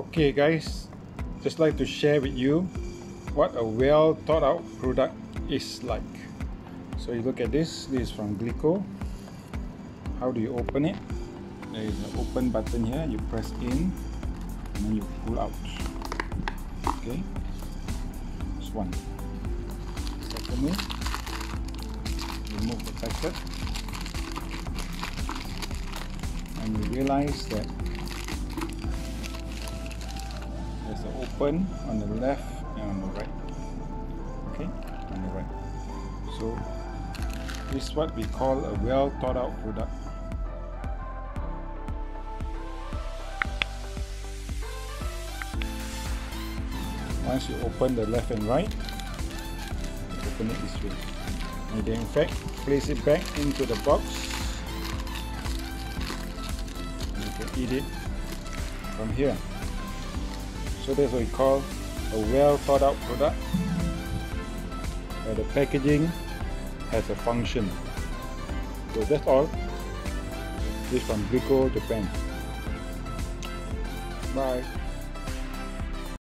Okay guys, just like to share with you what a well thought out product is like. So you look at this, this is from Glico. How do you open it? There is an open button here, you press in and then you pull out. Okay, this one. Secondly, remove the packet and you realize that an open on the left and on the right. Okay on the right. So this is what we call a well thought out product. Once you open the left and right open it this way. And then in fact place it back into the box. And you can eat it from here so that's what we call a well thought out product where the packaging has a function. So that's all. This from Glico Japan. Bye